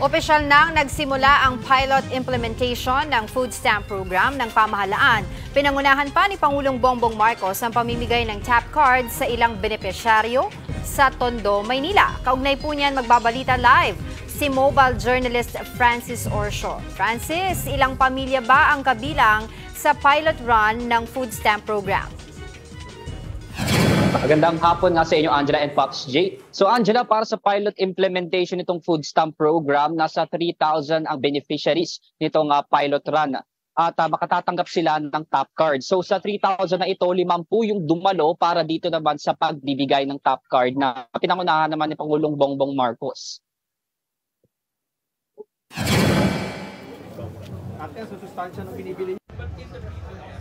Opisyal nang nagsimula ang pilot implementation ng food stamp program ng pamahalaan. Pinangunahan pa ni Pangulong Bongbong Marcos ang pamimigay ng tap card sa ilang benepisyaryo sa Tondo, Maynila. Kaugnay po niyan magbabalita live si mobile journalist Francis Orsho. Francis, ilang pamilya ba ang kabilang sa pilot run ng food stamp program? Magandang hapon nga sa inyo, Angela and Pops J. So Angela, para sa pilot implementation nitong food stamp program, nasa 3,000 ang beneficiaries nitong uh, pilot run at uh, makatatanggap sila ng top card. So sa 3,000 na ito, 50 yung dumalo para dito naman sa pagbibigay ng top card na pinangunahan naman ni Pangulong Bongbong Marcos. Ate, sa sustansya ng binibili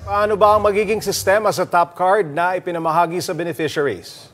Paano ba ang magiging sistema sa top card na ipinamahagi sa beneficiaries?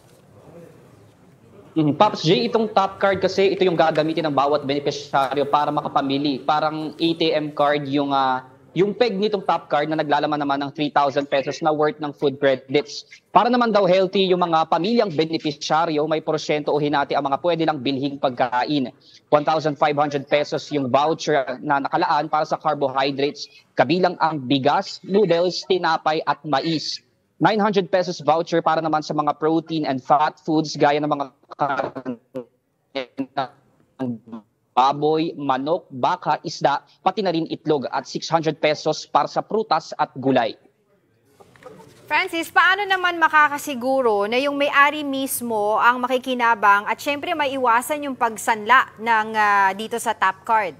Mm, Pops J, itong top card kasi ito yung gagamitin ng bawat beneficiaryo para makapamili. Parang ATM card yung uh, yung peg nitong top card na naglalaman naman ng 3,000 pesos na worth ng food credits. Para naman daw healthy yung mga pamilyang beneficiaryo, may porsyento o hinati ang mga pwede lang bilhing pagkain. 1,500 pesos yung voucher na nakalaan para sa carbohydrates, kabilang ang bigas, noodles, tinapay at mais. 900 pesos voucher para naman sa mga protein and fat foods gaya ng mga baboy, manok, baka, isda, pati na rin itlog at 600 pesos para sa prutas at gulay. Francis, paano naman makakasiguro na yung may-ari mismo ang makikinabang at syempre may iwasan yung pagsanla ng uh, dito sa top card?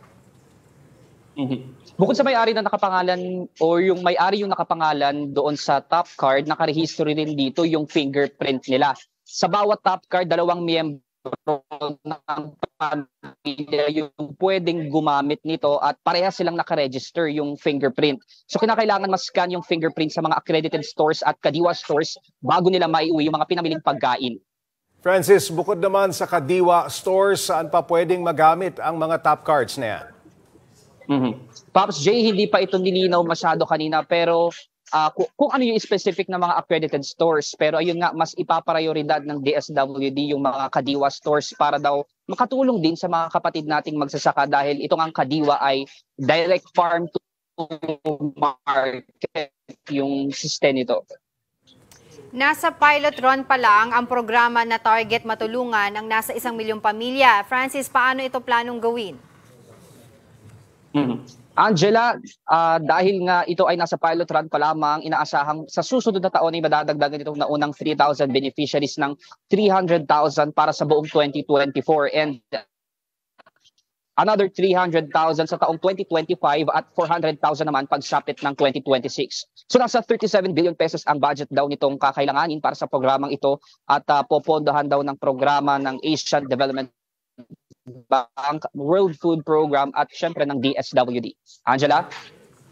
Mm-hmm. Bukod sa may-ari na nakapangalan or yung may-ari yung nakapangalan doon sa top card, nakarehistro rin dito yung fingerprint nila. Sa bawat top card, dalawang miyembro ng pamilya yung pwedeng gumamit nito at pareha silang nakaregister yung fingerprint. So kinakailangan mas-scan yung fingerprint sa mga accredited stores at kadiwa stores bago nila maiuwi yung mga pinamiling pagkain. Francis, bukod naman sa kadiwa stores, saan pa pwedeng magamit ang mga top cards na yan? Mm-hmm. Pops J, hindi pa ito nilinaw masyado kanina pero uh, kung, kung ano yung specific na mga accredited stores. Pero ayun nga, mas ipaprayoridad ng DSWD yung mga kadiwa stores para daw makatulong din sa mga kapatid nating magsasaka dahil itong ang kadiwa ay direct farm to market yung system nito. Nasa pilot run pa lang ang programa na target matulungan ang nasa isang milyong pamilya. Francis, paano ito planong gawin? Mm-hmm. Angela, uh, dahil nga ito ay nasa pilot run pa lamang, inaasahang sa susunod na taon ay madadagdagan itong naunang 3,000 beneficiaries ng 300,000 para sa buong 2024 and another 300,000 sa taong 2025 at 400,000 naman pagsapit ng 2026. So nasa 37 billion pesos ang budget daw nitong kakailanganin para sa programang ito at uh, popondohan daw ng programa ng Asian Development Bank, World Food Program at syempre ng DSWD. Angela?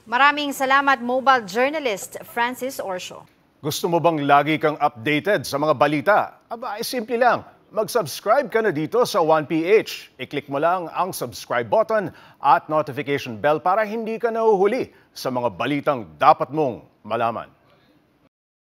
Maraming salamat mobile journalist Francis Orsho. Gusto mo bang lagi kang updated sa mga balita? Aba, ay simple lang. Mag-subscribe ka na dito sa 1PH. I-click mo lang ang subscribe button at notification bell para hindi ka nahuhuli sa mga balitang dapat mong malaman.